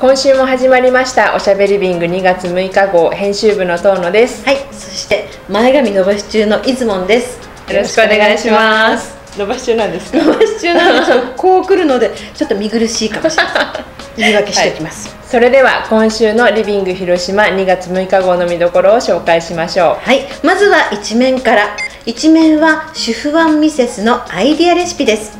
今週も始まりましたおしゃべりビング2月6日号編集部の遠野です。はいそして前髪伸ばし中のいずもんです。よろしくお願いします。伸ばし中なんですか？伸ばし中なんですよ。こう来るのでちょっと見苦しいかもしれない 言い訳しておきます、それでは今週のリビング広島2月6日号の見どころを紹介しましょはい、まずは一面から。一面は主婦ワンミセスのアイディアレシピです。うはい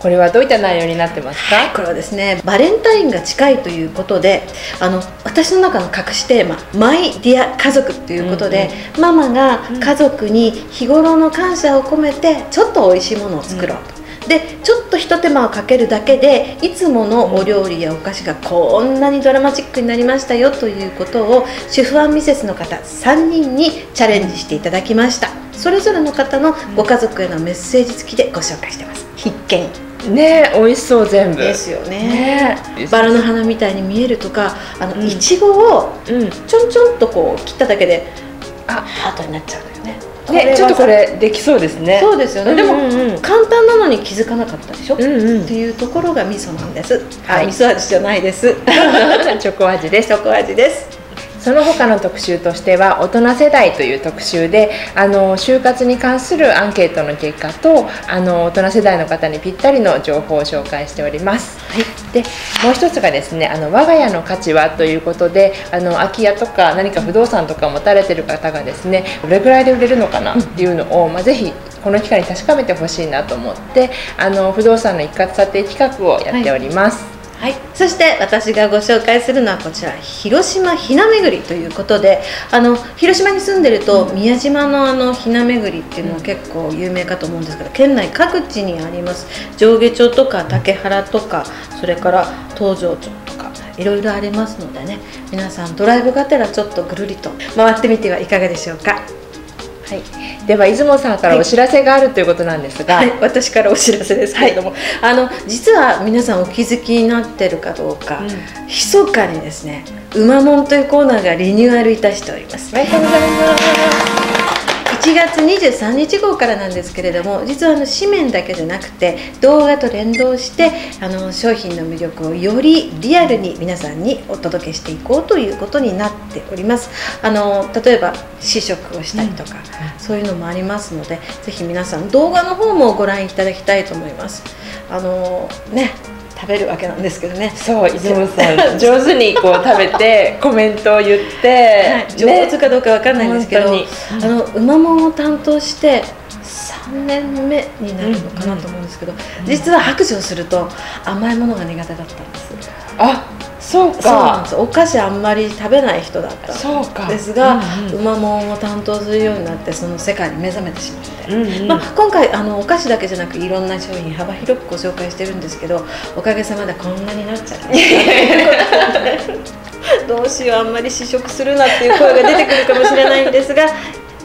これはどういった内容になってますか、これはですねバレンタインが近いということであの私の中の隠しテーマ「 My Dear 家族」ということで、ママが家族に日頃の感謝を込めてちょっと美味しいものを作ろうと。でちょっとひと手間をかけるだけでいつものお料理やお菓子がこんなにドラマチックになりましたよということを主婦ワンミセスの方3人にチャレンジしていただきました。それぞれの方のご家族へのメッセージ付きでご紹介してます。必見ねえ美味しそう全部。ですよね。ね。えバラの花みたいに見えるとかあの、うん。いちごをうん。ちょんちょんとこう切っただけであ。ハートになっちゃうのよね。ねちょっとこれできそうですね。そうですよね、でも、うんうんうん。簡単なのに気づかなかったでしょ、うんうん。っていうところが味噌なんです、はい。あ味噌味じゃないです。チョコ味です。チョコ味ですその他の特集としては大人世代という特集であの就活に関するアンケートの結果とあの大人世代の方にぴったりの情報を紹介しております。はいでもう一つがですねあの我が家の価値はということであの空き家とか何か不動産とかを持たれてる方がですねどれぐらいで売れるのかなっていうのを、まあ、ぜひこの機会に確かめてほしいなと思ってあの不動産の一括査定企画をやっております。はい、そして私がご紹介するのはこちら広島ひな巡りということであの広島に住んでると、宮島のあのひな巡りっていうのは結構有名かと思うんですけど県内各地にあります。上下町とか竹原とかそれから東条町とかいろいろありますのでね皆さんドライブがてらちょっとぐるりと回ってみてはいかがでしょうか。はい、では出雲さんからお知らせがあるということなんですが、はい、私からお知らせですけれども、あの実は皆さんお気づきになってるかどうか、うん。密かにですね「うまもん」というコーナーがリニューアルいたしております。おめでとうございます。1月23日号からなんですけれども実はあの紙面だけじゃなくて動画と連動してあの商品の魅力をよりリアルに皆さんにお届けしていこうということになっております。あの例えば試食をしたりとか、そういうのもありますのでぜひ皆さん動画の方もご覧いただきたいと思います。あのね食べるわけなんですけどね。そう、出雲さん、上手にこう食べて、コメントを言って、はい、上手かどうかわかんないんですけど、本当に。あのうまもんを担当して3年目になるのかなと思うんですけど、実は白状すると甘いものが苦手だったんです。あ、そうそうなんかで。すお菓子あんまり食べない人だったそうか。んですが、うまもんを担当するようになってその世界に目覚めてしまって。うんうん。まあ、今回あのお菓子だけじゃなくいろんな商品幅広くご紹介してるんですけどおかげさまでこんなになっちゃいましたどうしようあんまり試食するなっていう声が出てくるかもしれないんですが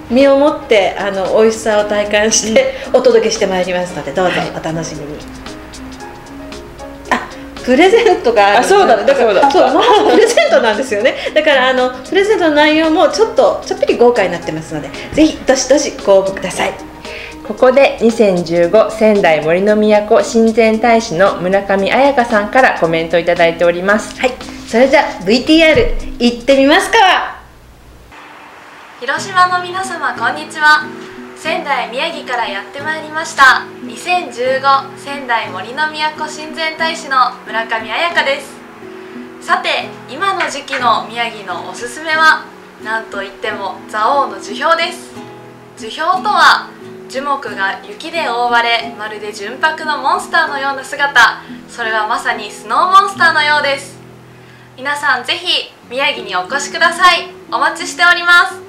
身をもってあの美味しさを体感してお届けしてまいりますのでどうぞお楽しみに。あプレゼントがあそうだっただからそうまあプレゼントなんですよね。だからあのプレゼントの内容もちょっとちょっぴり豪華になってますのでぜひどしどしご応募ください。ここで2015仙台森の都親善大使の村上彩香さんからコメントをいただいております。はい、それじゃあ VTR 行ってみますか広島の皆様こんにちは。仙台宮城からやってまいりました。2015仙台森の都親善大使の村上彩香です。さて今の時期の宮城のおすすめはなんといっても蔵王の樹氷です。樹氷とは樹木が雪で覆われまるで純白のモンスターのような姿。それはまさにスノーモンスターのようです。皆さんぜひ宮城にお越しください。お待ちしております。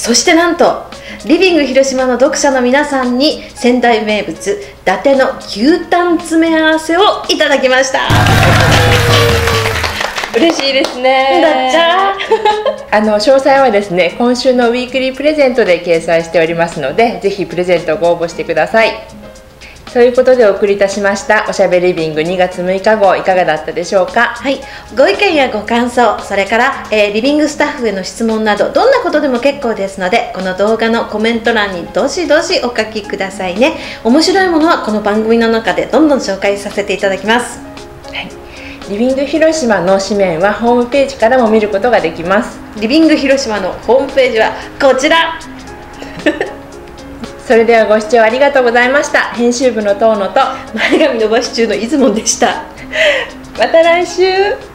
そしてなんとリビング広島の読者の皆さんに仙台名物伊達の牛タン詰め合わせをいただきました。嬉しいですね。だっちゃ あの詳細はですね今週のウィークリープレゼントで掲載しておりますのでぜひプレゼントをご応募してくださいということでお送りいたしました。おしゃべりビング2月6日号いかがだったでしょうか？はい、ご意見やご感想それから、えーリビングスタッフへの質問などどんなことでも結構ですのでこの動画のコメント欄にどしどしお書きくださいね。面白いものはこの番組の中でどんどん紹介させていただきます。リビング広島の紙面はホームページからも見ることができます。リビング広島のホームページはこちら それではご視聴ありがとうございました。編集部の遠野と前髪伸ばし中の出雲でした。また来週。